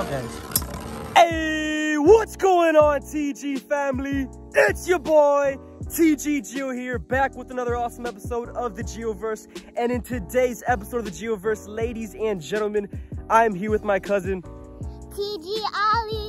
out, guys. Hey, what's going on, TG family? It's your boy, TG Gio here, back with another awesome episode of the Gioverse. And in today's episode of the Gioverse, ladies and gentlemen, I'm here with my cousin, TG Ollie.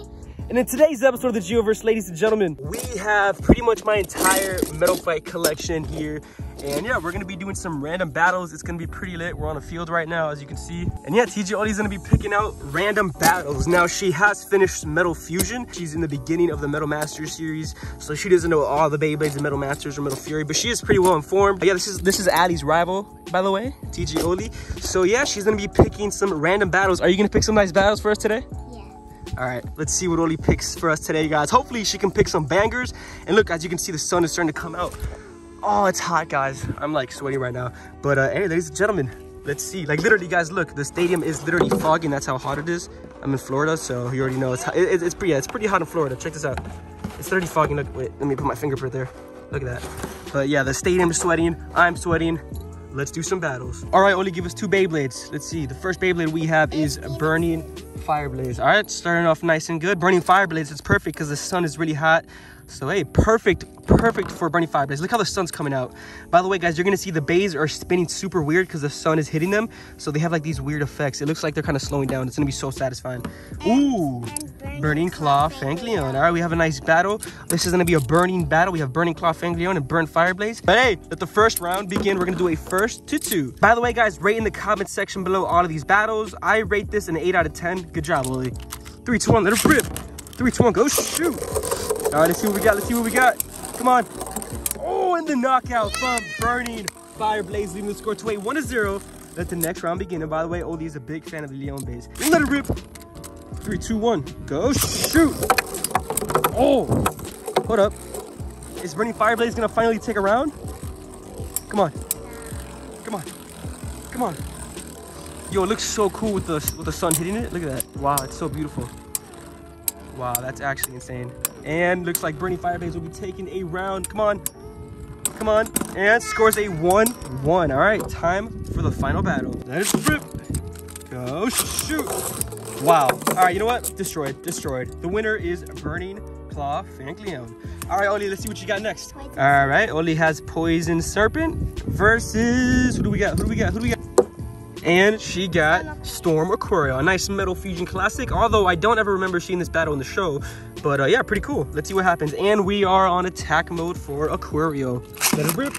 And in today's episode of the Gioverse, ladies and gentlemen, we have pretty much my entire Metal Fight collection here. And yeah, we're gonna be doing some random battles. It's gonna be pretty lit. We're on a field right now, as you can see. And yeah, TG Ollie's gonna be picking out random battles. Now, she has finished Metal Fusion. She's in the beginning of the Metal Masters series, so she doesn't know all the Beyblades and Metal Masters or Metal Fury, but she is pretty well informed. But yeah, this is this is Addie's rival, by the way, TG Ollie. So yeah, she's gonna be picking some random battles. Are you gonna pick some nice battles for us today? All right, let's see what Oli picks for us today, guys. Hopefully she can pick some bangers. And look, as you can see, the sun is starting to come out. Oh, it's hot, guys. I'm like sweating right now. But uh, hey, ladies and gentlemen, let's see. Like literally, guys, look, the stadium is literally fogging. That's how hot it is. I'm in Florida, so you already know it's. It, it's pretty, yeah, it's pretty hot in Florida. Check this out. It's literally fogging. Look, wait, let me put my fingerprint there. Look at that. But yeah, the stadium is sweating. I'm sweating. Let's do some battles. All right, Oli, give us two Beyblades. Let's see. The first Beyblade we have is Burning Fireblaze. All right, starting off nice and good. Burning Fireblaze, it's perfect because the sun is really hot. So hey, perfect, perfect for burning fire blaze. Look how the sun's coming out. By the way, guys, you're gonna see the bays are spinning super weird because the sun is hitting them. So they have like these weird effects. It looks like they're kind of slowing down. It's gonna be so satisfying. Ooh, burning claw, Fangleon. All right, we have a nice battle. This is gonna be a burning battle. We have burning claw, Fanglion and burn fire blaze. But hey, let the first round begin. We're gonna do a first to two. By the way, guys, rate in the comment section below all of these battles. I rate this an eight out of 10. Good job, Lily. Three, two, one, let it rip. Three, two, one, go shoot. All right, let's see what we got. Let's see what we got. Come on. Oh, and the knockout from Burning Fire Blaze, leaving the score to a 1 to 0. Let the next round begin. And by the way, Oldie is a big fan of the Leon base. Let it rip. Three, two, one. Go shoot. Oh, hold up. Is Burning Fire Blaze gonna finally take a round? Come on. Come on. Come on. Yo, it looks so cool with the with the sun hitting it. Look at that. Wow, it's so beautiful. Wow, that's actually insane. And looks like Burning Fireblaze will be taking a round. Come on. Come on. And scores a 1-1. All right, time for the final battle. Let it rip. Go shoot. Wow. All right, you know what? Destroyed. Destroyed. The winner is Burning Claw Fangleon. All right, Oli, let's see what you got next. All right, Oli has Poison Serpent versus... Who do we got? Who do we got? Who do we got? And she got Storm Aquario, a nice Metal Fusion classic. Although I don't ever remember seeing this battle in the show. But uh, yeah, pretty cool. Let's see what happens. And we are on attack mode for Aquario. Let it rip.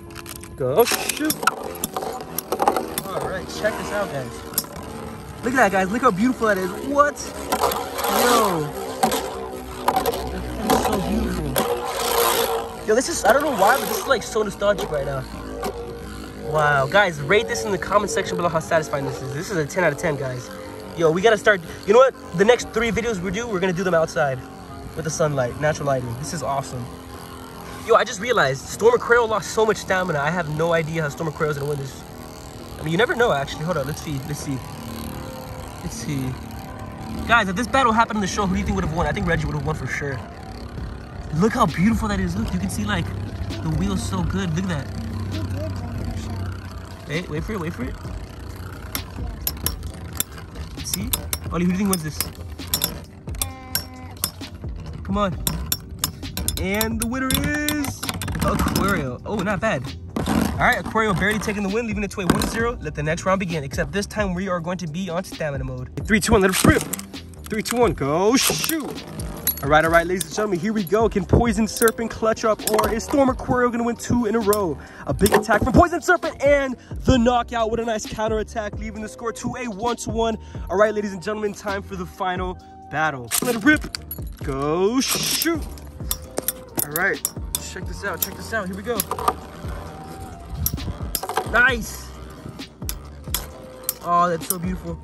Go shoot. All right, check this out, guys. Look at that, guys. Look how beautiful that is. What? Yo. That's so beautiful. Yo, this is, I don't know why, but this is like so nostalgic right now. Wow, guys, rate this in the comment section below how satisfying this is. This is a 10 out of 10, guys. Yo, we gotta start, you know what? The next three videos we do, we're gonna do them outside with the sunlight, natural lighting. This is awesome. Yo, I just realized Storm Aquario lost so much stamina. I have no idea how Storm Aquario's gonna win this. I mean, you never know, actually. Hold on, let's see, let's see. Let's see. Guys, if this battle happened in the show, who do you think would have won? I think Reiji would have won for sure. Look how beautiful that is. Look, you can see like the wheel's so good. Look at that. Wait, wait for it, wait for it. See? Ollie, who do you think wins this? Come on. And the winner is Aquario. Oh, not bad. All right, Aquario barely taking the win, leaving it to a 1-0. Let the next round begin, except this time we are going to be on stamina mode. 3, 2, 1, let it rip. 3, 2, 1, go shoot. All right, all right, ladies and gentlemen, here we go. Can Poison Serpent clutch up or is Storm Aquario gonna win two in a row? A big attack from Poison Serpent and the knockout with a nice counter attack, leaving the score to a one-to-one. -one. All right, ladies and gentlemen, time for the final battle. Let it rip, go shoot. All right, check this out, check this out, here we go. Nice. Oh, that's so beautiful.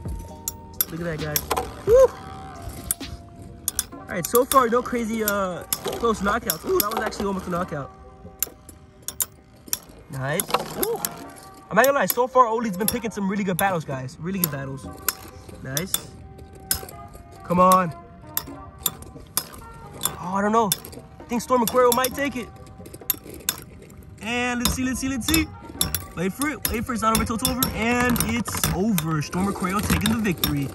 Look at that, guys. Woo! All right, so far, no crazy uh, close knockouts. Ooh, that was actually almost a knockout. Nice. Ooh. I'm not gonna lie, so far, Oli's been picking some really good battles, guys. Really good battles. Nice. Come on. Oh, I don't know. I think Storm Aquario might take it. And let's see, let's see, let's see. Wait for it, wait for it, it's not over till it's over. And it's over. Storm Aquario taking the victory.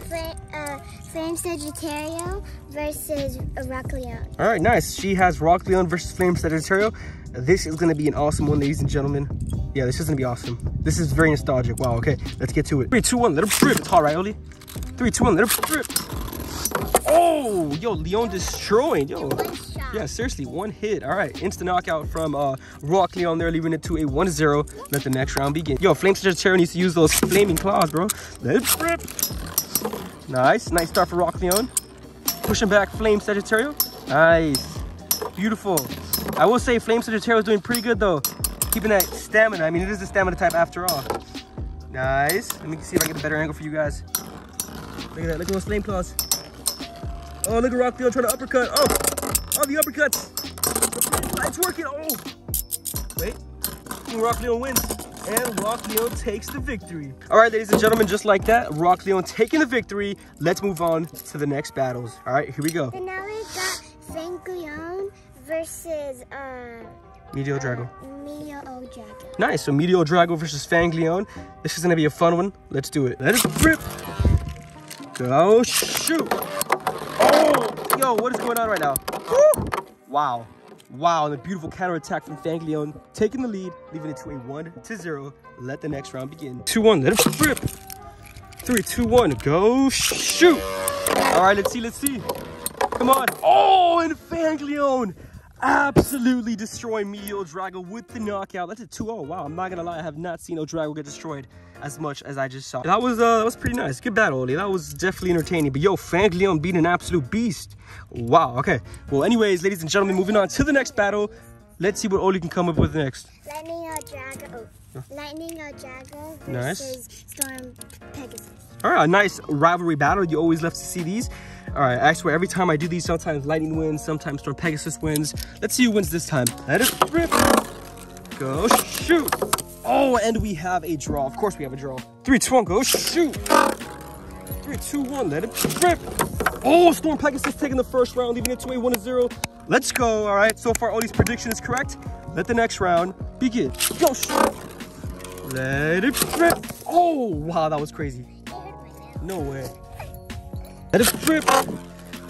Flame Sagittario versus Rock Leon. All right, nice. She has Rock Leon versus Flame Sagittario. This is gonna be an awesome one, ladies and gentlemen. Yeah, this is gonna be awesome. This is very nostalgic. Wow, okay, let's get to it. Three, two, one, let her rip. It's hot, right, Oli? Three, two, one, let her rip. Oh, yo, Leon destroying, yo. Yeah, seriously, one hit. All right, instant knockout from uh, Rock Leon there, leaving it to a 1-0. Let the next round begin. Yo, Flame Sagittario needs to use those flaming claws, bro. Let it rip. Nice, nice start for Rock Leon. Pushing back Flame Sagittario. Nice, beautiful. I will say Flame Sagittario is doing pretty good though. Keeping that stamina. I mean, it is a stamina type after all. Nice. Let me see if I get a better angle for you guys. Look at that, look at those flame claws. Oh, look at Rock Leon trying to uppercut. Oh, oh, the uppercuts. It's working. Oh, wait. Rock Leon wins. And Rock Leon takes the victory. All right, ladies and gentlemen, just like that, Rock Leon taking the victory. Let's move on to the next battles. All right, here we go. So now we got Frank Leon versus uh, Meteor Drago. uh, Meteor Drago. Nice, so Meteor Drago versus Fang Leon. This is gonna be a fun one. Let's do it. Let us rip. Go shoot. Oh, yo, what is going on right now? Woo! Wow. Wow, and a beautiful counterattack from Fanglion, taking the lead, leaving it to a 1 to 0. Let the next round begin. 2 1, let it rip. 3, 2, 1, go shoot. All right, let's see, let's see. Come on. Oh, and Fanglion absolutely destroying Meteor Drago with the knockout. That's a 2-0. Wow, I'm not gonna lie, I have not seen O Drago get destroyed as much as I just saw. That was uh that was pretty nice. Good battle, Oli. That was definitely entertaining. But yo, Fang Leon beat an absolute beast. Wow, okay. Well, anyways, ladies and gentlemen, moving on to the next battle. Let's see what Oli can come up with next. Lightning L-Drago. Oh. Lightning L-Drago Nice. versus Storm Pegasus. All right, a nice rivalry battle. You always love to see these. All right, I swear, every time I do these, sometimes Lightning wins, sometimes Storm Pegasus wins. Let's see who wins this time. Let it rip. Go shoot. Oh, and we have a draw. Of course we have a draw. Three, two, one, go shoot. Three, two, one, let it rip. Oh, Storm Pegasus taking the first round, leaving it to a 1 0. Let's go. All right, so far, Oli's prediction is correct. Let the next round begin. Go shoot. Let it rip. Oh, wow, that was crazy. No way. Let it rip.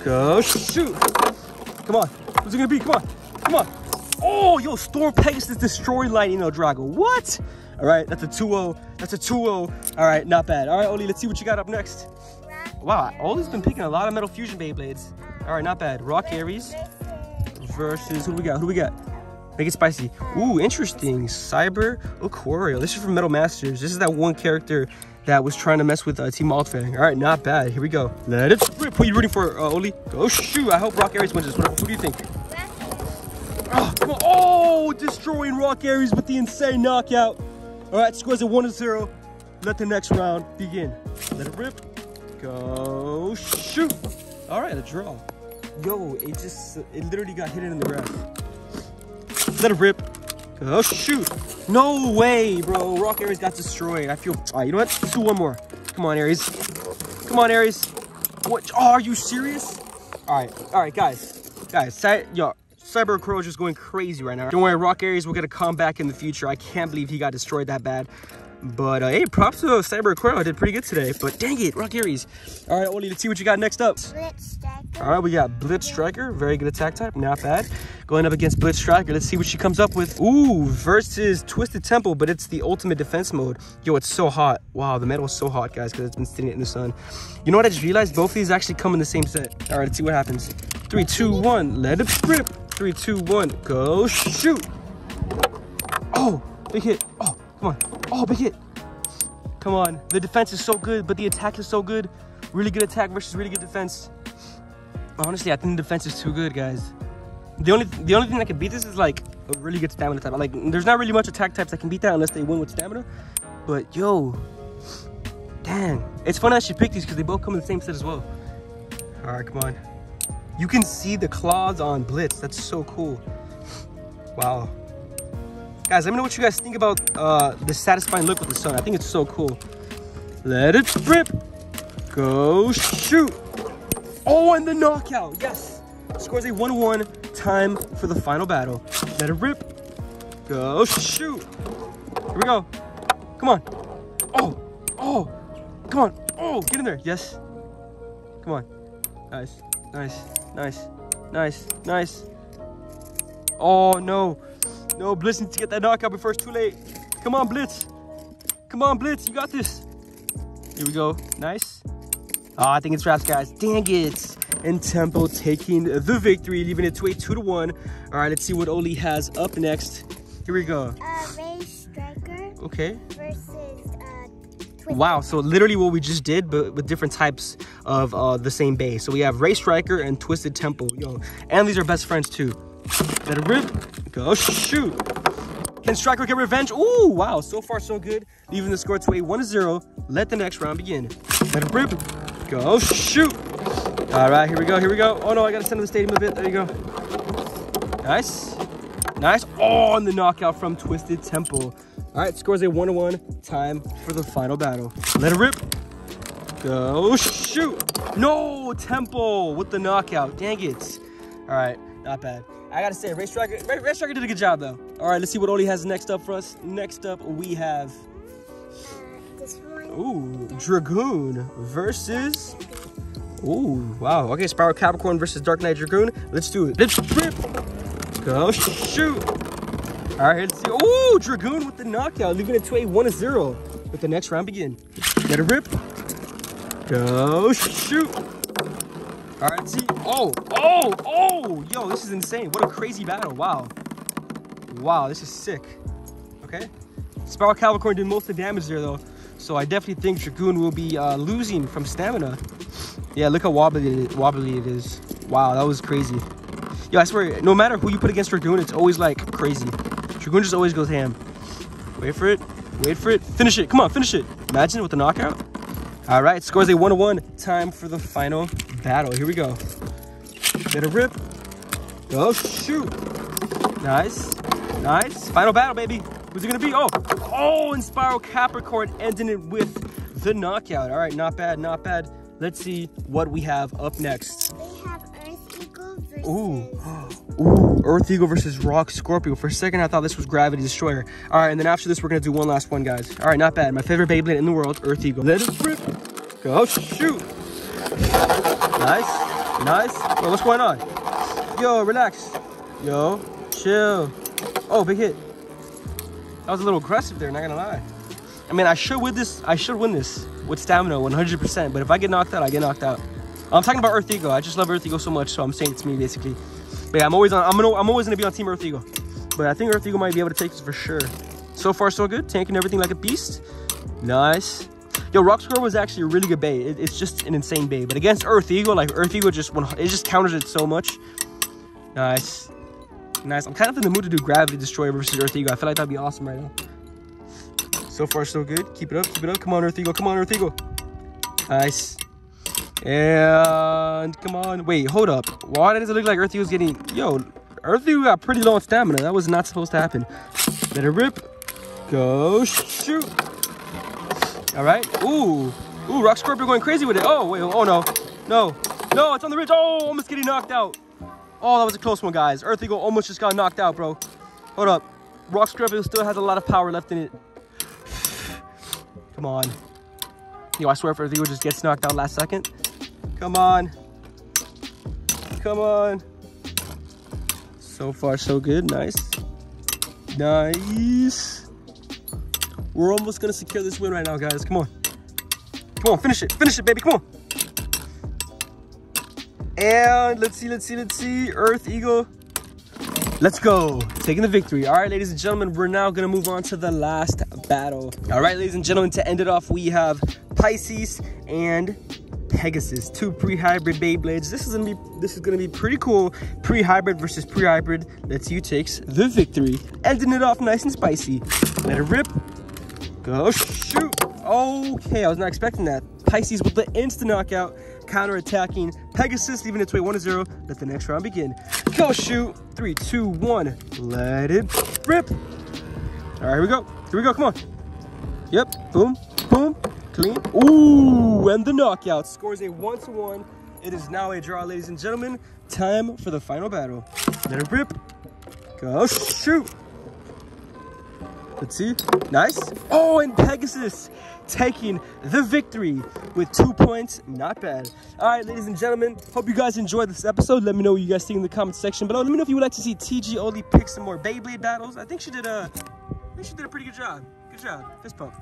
Go shoot. Come on. What's it gonna be? Come on. Come on. Oh, yo, Storm Pegasus destroyed Lightning L-Drago. What? All right, that's a 2-0. That's a 2-0. All right, not bad. All right, Oli, let's see what you got up next. Wow, Oli's been picking a lot of Metal Fusion Beyblades. All right, not bad. Rock Aries versus, who do we got? Who do we got? Make it spicy. Ooh, interesting. Cyber Aquario. This is from Metal Masters. This is that one character that was trying to mess with uh, Team Altfang. All right, not bad. Here we go. Let it rip. Who are you rooting for, uh, Oli? Go shoot. I hope Rock Aries wins this. What, who do you think? Destroying Rock Aries with the insane knockout. All right, scores at 1 to 0. Let the next round begin. Let it rip. Go shoot. All right, a draw. Yo, it just, it literally got hit in the grass. Let it rip. Go shoot. No way, bro. Rock Aries got destroyed. I feel, all right, you know what? Let's do one more. Come on, Aries. Come on, Aries. What? Oh, are you serious? All right, all right, guys. Guys, yo, Cyber Crow is just going crazy right now. Don't worry, Rock Aries will get a comeback in the future. I can't believe he got destroyed that bad. But uh, hey, props to Cyber Crow. I did pretty good today. But dang it, Rock Aries. All right, Oli, let's see what you got next up. Blitz Striker. All right, we got Blitz Striker. Very good attack type. Not bad. Going up against Blitz Striker. Let's see what she comes up with. Ooh, versus Twisted Tempo, but it's the ultimate defense mode. Yo, it's so hot. Wow, the metal is so hot, guys, because it's been sitting in the sun. You know what I just realized? Both of these actually come in the same set. All right, let's see what happens. Three, two, one. Let it rip. Three, two, one. Go shoot. Oh, big hit. Oh, come on. Oh, big hit. Come on. The defense is so good, but the attack is so good. Really good attack versus really good defense. Honestly, I think the defense is too good, guys. The only the only thing that can beat this is like a really good stamina type. Like, there's not really much attack types that can beat that unless they win with stamina. But yo, dang, it's fun that she picked these because they both come in the same set as well. All right, come on. You can see the claws on Blitz. That's so cool. Wow. Guys, let me know what you guys think about uh, the satisfying look with the sun. I think it's so cool. Let it rip. Go shoot. Oh, and the knockout. Yes. Scores a 1-1. Time for the final battle. Let it rip. Go shoot. Here we go. Come on. Oh. Oh. Come on. Oh, get in there. Yes. Come on. Nice, nice, nice, nice, nice. Oh, no. No, Blitz needs to get that knockout before it's too late. Come on, Blitz. Come on, Blitz. You got this. Here we go. Nice. Oh, I think it's wraps, guys. Dang it. And Tempo taking the victory, leaving it to a 2 to 1. All right, let's see what Oli has up next. Here we go. Uh, Ray Striker Okay. Wow, so literally what we just did, but with different types of uh, the same base. So we have Ray Striker and Twisted Tempo. Yo, and these are best friends too. Let it rip. Go shoot. Can Striker get revenge? Ooh, wow, so far so good. Leaving the score to a 1-0. Let the next round begin. Let it rip. Go shoot. All right, here we go, here we go. Oh no, I gotta send to the stadium a bit. There you go. Nice. Nice. Oh, and the knockout from Twisted Tempo. All right, scores a one to one. Time for the final battle. Let it rip. Go shoot. No, Tempo with the knockout. Dang it. All right, not bad. I gotta say, Ray Striker, Ray, Ray Striker did a good job though. All right, let's see what Oli has next up for us. Next up, we have, this one. ooh, Dragoon versus, ooh, wow. Okay, Spiral Capricorn versus Dark Knight Dragoon. Let's do it. Let's rip. Go shoot. All right, let's see. Ooh, Dragoon with the knockout, leaving it to a 1 0. Let the next round begin. Get a rip. Go shoot. All right, see. Oh, oh, oh. Yo, this is insane. What a crazy battle. Wow. Wow, this is sick. Okay. Spiral Capricorn did most of the damage there, though. So I definitely think Dragoon will be uh, losing from stamina. Yeah, look how wobbly it wobbly it is. Wow, that was crazy. Yo, I swear, no matter who you put against Dragoon, it's always like crazy. Dragoon just always goes ham. Wait for it. Wait for it. Finish it. Come on, finish it. Imagine with the knockout. All right, scores a one to one. Time for the final battle. Here we go. Get a rip. Go shoot. Nice. Nice. Final battle, baby. Who's it gonna be? Oh, oh, and Spiral Capricorn ending it with the knockout. All right, not bad, not bad. Let's see what we have up next. We have Earth Eagle versus Ooh. Ooh, Earth Eagle versus Rock Scorpio. For a second, I thought this was Gravity Destroyer. All right, and then after this, we're gonna do one last one, guys. All right, not bad. My favorite Beyblade in the world, Earth Eagle. Let it rip. Go shoot. Nice, nice. Yo, what's going on? Yo, relax. Yo, chill. Oh, big hit. That was a little aggressive there, not gonna lie. I mean, I should win this. I should win this with stamina, 100%. But if I get knocked out, I get knocked out. I'm talking about Earth Eagle. I just love Earth Eagle so much, so I'm saying it's me basically. But yeah, I'm always on. I'm gonna. I'm always gonna be on Team Earth Eagle. But I think Earth Eagle might be able to take this for sure. So far, so good. Tanking everything like a beast. Nice. Yo, Rock Score was actually a really good bait. It, it's just an insane bait. But against Earth Eagle, like Earth Eagle just one, it just counters it so much. Nice. Nice. I'm kind of in the mood to do Gravity Destroyer versus Earth Eagle. I feel like that'd be awesome right now. So far, so good. Keep it up. Keep it up. Come on, Earth Eagle. Come on, Earth Eagle. Nice. And come on. Wait, hold up. Why does it look like Earthy was getting... Yo, Earthy got pretty low on stamina. That was not supposed to happen. Let it rip. Go shoot. All right. Ooh. Ooh, Rock Scorpio going crazy with it. Oh, wait. Oh, no. No. No, it's on the ridge. Oh, almost getting knocked out. Oh, that was a close one, guys. Earth Eagle almost just got knocked out, bro. Hold up. Rock Scorpio still has a lot of power left in it. Come on. Yo, I swear if Earth Eagle just gets knocked out last second. Come on. Come on. So far, so good. Nice. Nice. We're almost gonna secure this win right now, guys. Come on. Come on, finish it. Finish it, baby. Come on. And let's see, let's see, let's see. Earth Eagle. Let's go. Taking the victory. All right, ladies and gentlemen, we're now going to move on to the last battle. All right, ladies and gentlemen, to end it off, we have Pisces and Pegasus, two pre-hybrid Beyblades. This is gonna be this is gonna be pretty cool. Pre-hybrid versus pre-hybrid. Let's see who takes the victory. Ending it off nice and spicy. Let it rip. Go shoot. Okay, I was not expecting that. Pisces with the instant knockout, counter-attacking. Pegasus leaving it to a 1-0. Let the next round begin. Go shoot. Three, two, one. Let it rip. All right, here we go. Here we go. Come on. Yep. Boom. Boom. Clean. Ooh, and the knockout scores a one to one. It is now a draw, ladies and gentlemen. Time for the final battle. Let it rip. Go shoot. Let's see. Nice. Oh, and Pegasus taking the victory with two points. Not bad. All right, ladies and gentlemen, hope you guys enjoyed this episode. Let me know what you guys think in the comment section below. Let me know if you would like to see TG Oli pick some more Beyblade battles. I think she did a, I think she did a pretty good job. Good job. Fist pump.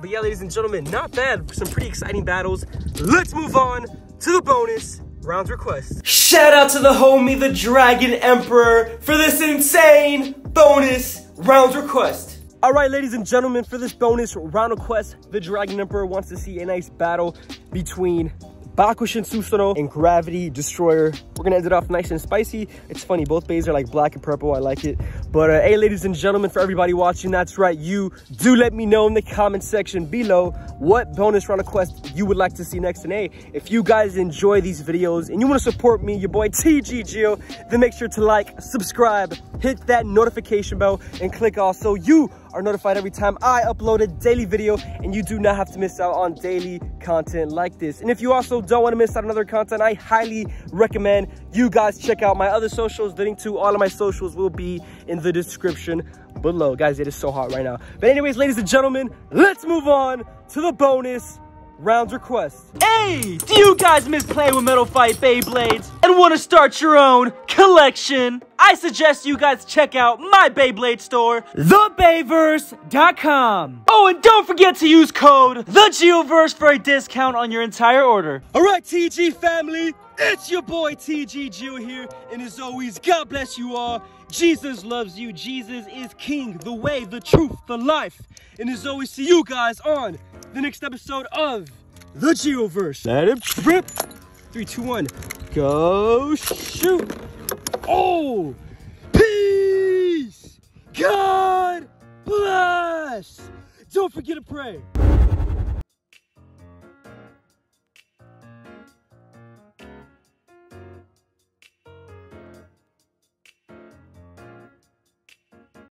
But yeah, ladies and gentlemen, not bad. Some pretty exciting battles. Let's move on to the bonus rounds request. Shout out to the homie, the Dragon Emperor, for this insane bonus rounds request. All right, ladies and gentlemen, for this bonus round request, the Dragon Emperor wants to see a nice battle between Bakushin Susanoo and Gravity Destroyer. We're gonna end it off nice and spicy. It's funny, both bays are like black and purple. I like it. But uh, hey, ladies and gentlemen, for everybody watching, that's right, you do let me know in the comment section below what bonus round quest you would like to see next. And hey, if you guys enjoy these videos and you wanna support me, your boy TG Gio, then make sure to like, subscribe, hit that notification bell, and click all so you are notified every time I upload a daily video and you do not have to miss out on daily content like this. And if you also don't want to miss out on other content, I highly recommend you guys check out my other socials. The link to all of my socials will be in the description below. Guys, it is so hot right now. But anyways, ladies and gentlemen, let's move on to the bonus rounds request. Hey, do you guys miss playing with Metal Fight Beyblades and want to start your own collection? I suggest you guys check out my Beyblade store, thebayverse.com. Oh, and don't forget to use code TheGioverse for a discount on your entire order. All right, TG family, it's your boy TG Gio here, and as always, God bless you all. Jesus loves you. Jesus is King, the way, the truth, the life. And as always, see you guys on the next episode of The Gioverse. Let him trip. Three, two, one. Go shoot. Oh, peace. God bless. Don't forget to pray.